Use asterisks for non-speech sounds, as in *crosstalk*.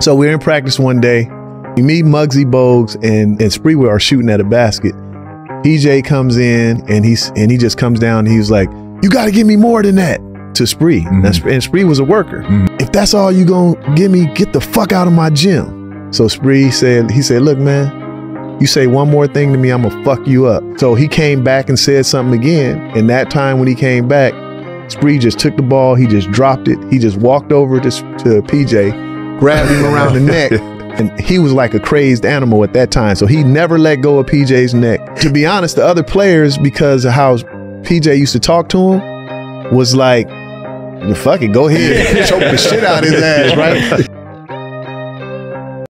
So we're in practice one day. We meet Muggsy Bogues and, and Spree are shooting at a basket. PJ comes in and he's and he just comes down and he's like, You gotta give me more than that to Spree. Mhm. And Spree- And Spree was a worker. Mhm. If that's all you gonna give me, get the fuck out of my gym. So Spree said, he said, Look, man, you say one more thing to me, I'm gonna fuck you up. So he came back and said something again. And that time when he came back, Spree just took the ball, he just dropped it, he just walked over to, to PJ, grabbed him *laughs* around the neck, and he was like a crazed animal at that time. So he never let go of PJ's neck. To be honest, the other players, because of how PJ used to talk to him, was like, fuck it, go ahead, choke the shit out of his ass, right?